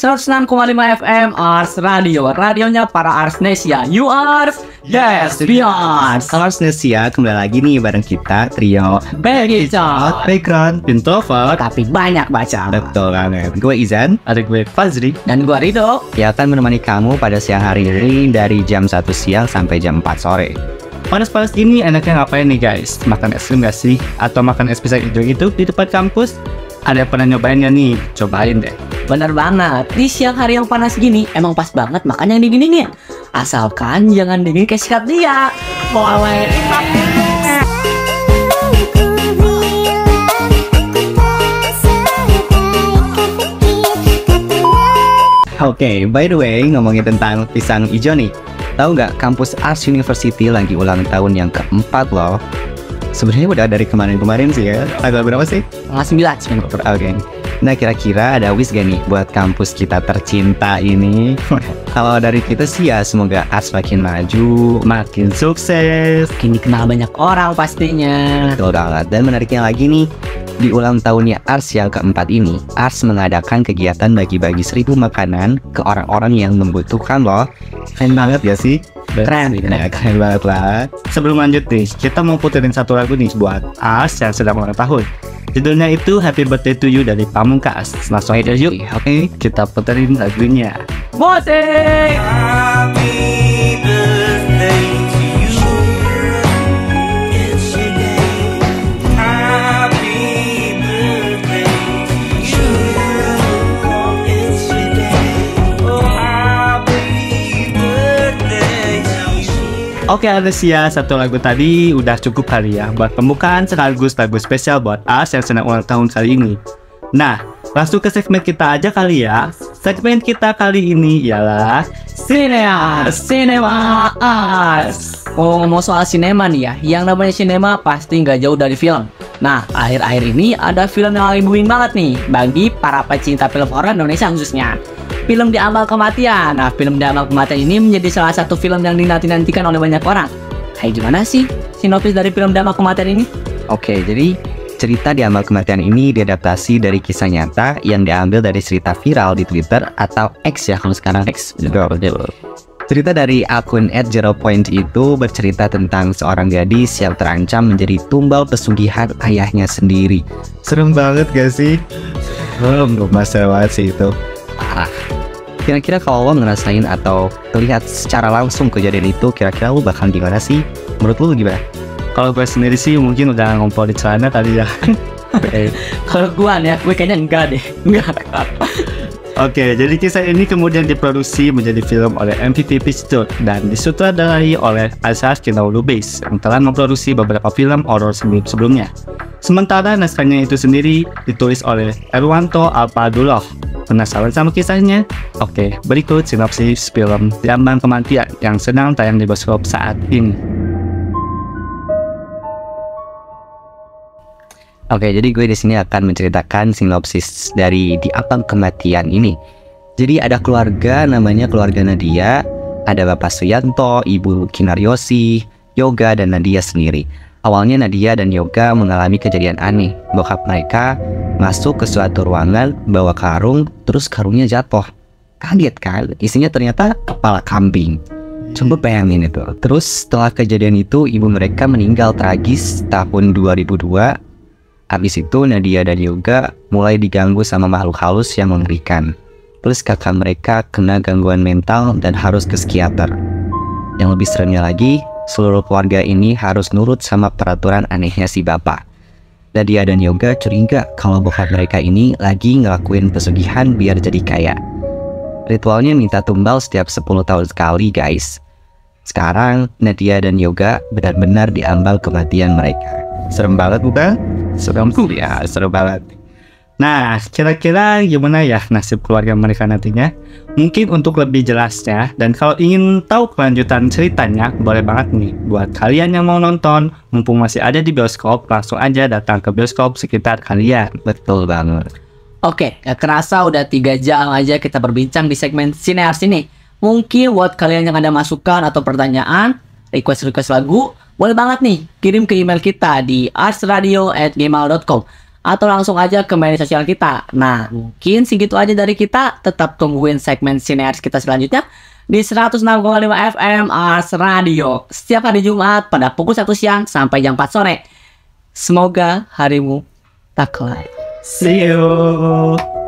106,5 FM Ars Radio. Radionya para Arsnesia You Ars Yes We Ars. Ars Nesia kembali lagi nih bareng kita trio. Begitu Background Introvert. Tapi banyak baca. Betul banget. Gue Izan. Ada gue Fazri. Dan gua Rido. Yang akan menemani kamu pada siang hari ini Dari jam 1 siang sampai jam 4 sore. Panas-panas gini enaknya ngapain nih guys? Makan es krim gak sih? Atau makan es pisang hijau itu di depan kampus? Ada yang pernah nyobainnya nih? Cobain deh Bener banget Di siang hari yang panas gini Emang pas banget makan yang dingin-dingin Asalkan jangan dingin kayak sikat dia Boleh Oke, by the way, ngomongin tentang pisang hijau nih. Tahu nggak kampus Arts University lagi ulang tahun yang keempat loh. Sebenarnya udah dari kemarin-kemarin sih ya. Tanggal berapa sih? Tengah sembilan sembilan. Oke. Nah kira-kira ada wish gak nih buat kampus kita tercinta ini? Kalau dari kita sih ya semoga Ars makin maju, makin sukses. Kini kenal banyak orang pastinya Betul banget. Dan menariknya lagi nih, di ulang tahunnya Ars yang keempat ini, Ars mengadakan kegiatan bagi-bagi seribu makanan ke orang-orang yang membutuhkan loh. Keren banget ya sih? Keren Ya, keren banget lah. Sebelum lanjut nih, kita mau puterin satu lagu nih buat As yang sedang ulang tahun Judulnya itu Happy Birthday to You dari Pamungkas. Langsung aja yuk Oke, kita puterin lagunya. Musik Oke Alesia, satu lagu tadi udah cukup kali ya buat pembukaan sekaligus lagu spesial buat As yang sedang ulang tahun kali ini. Nah, langsung ke segmen kita aja kali ya. Segmen kita kali ini ialah Cinema Ars Ngomong-ngomong soal sinema nih ya Yang namanya sinema pasti nggak jauh dari film Nah, akhir-akhir ini ada film yang lagi booming banget nih Bagi para pecinta film horor Indonesia khususnya Film Di Ambal Kematian Nah, film Di Ambal Kematian ini menjadi salah satu film yang dinanti-nantikan oleh banyak orang Kayak gimana sih sinopsis dari film Di Ambal Kematian ini? Oke, jadi cerita di amal kematian ini diadaptasi dari kisah nyata yang diambil dari cerita viral di Twitter atau X ya kalau sekarang X. Cerita dari akun @zeropoint itu bercerita tentang seorang gadis yang terancam menjadi tumbal pesugihan ayahnya sendiri. Serem banget gak sih? Serem, masa banget sih itu. Parah. Kira-kira kalau lo ngerasain atau terlihat secara langsung kejadian itu, kira-kira lo bakal gimana sih? Menurut lo gimana? Kalau gue sendiri sih mungkin udah ngompol di celana tadi ya. Kalau gua nih, gue kayaknya enggak deh Enggak Oke, jadi kisah ini kemudian diproduksi menjadi film oleh MVP Pictures dan disutradarai oleh Asas Kinau Lubis yang telah memproduksi beberapa film horor sebelum-sebelumnya. Sementara naskahnya itu sendiri ditulis oleh Erwanto Alpadullah. Penasaran sama kisahnya? Oke, berikut sinopsis film Jambang Kematian yang sedang tayang di bioskop saat ini. Oke, jadi gue di sini akan menceritakan sinopsis dari di Apang Kematian ini. Jadi ada keluarga namanya keluarga Nadia, ada Bapak Suyanto, Ibu Kinaryosi, Yoga dan Nadia sendiri. Awalnya Nadia dan Yoga mengalami kejadian aneh. Bokap mereka masuk ke suatu ruangan bawa karung, terus karungnya jatuh. Kaget kan? Isinya ternyata kepala kambing. Coba bayangin itu. Terus setelah kejadian itu ibu mereka meninggal tragis tahun 2002 Habis itu Nadia dan Yoga mulai diganggu sama makhluk halus yang mengerikan. Plus kakak mereka kena gangguan mental dan harus ke psikiater. Yang lebih seremnya lagi, seluruh keluarga ini harus nurut sama peraturan anehnya si bapak. Nadia dan Yoga curiga kalau bokap mereka ini lagi ngelakuin pesugihan biar jadi kaya. Ritualnya minta tumbal setiap 10 tahun sekali guys. Sekarang Nadia dan Yoga benar-benar diambal kematian mereka. Serem banget bukan? Serem ya, serem banget. Nah, kira-kira gimana ya nasib keluarga mereka nantinya? Mungkin untuk lebih jelasnya, dan kalau ingin tahu kelanjutan ceritanya, boleh banget nih buat kalian yang mau nonton, mumpung masih ada di bioskop, langsung aja datang ke bioskop sekitar kalian. Betul banget. Oke, gak kerasa udah 3 jam aja kita berbincang di segmen Sinears ini. Mungkin buat kalian yang ada masukan atau pertanyaan, request-request lagu, boleh banget nih kirim ke email kita di arsradio@gmail.com atau langsung aja ke media sosial kita. Nah, mungkin segitu aja dari kita. Tetap tungguin segmen sinears kita selanjutnya di 106,5 FM Ars Radio setiap hari Jumat pada pukul 1 siang sampai jam 4 sore. Semoga harimu tak kelai. See you.